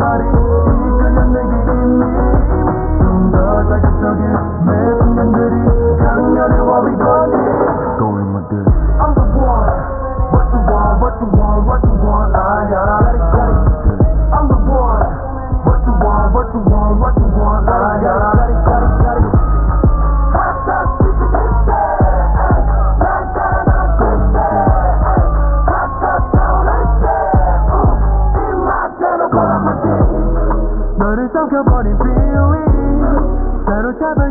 somebody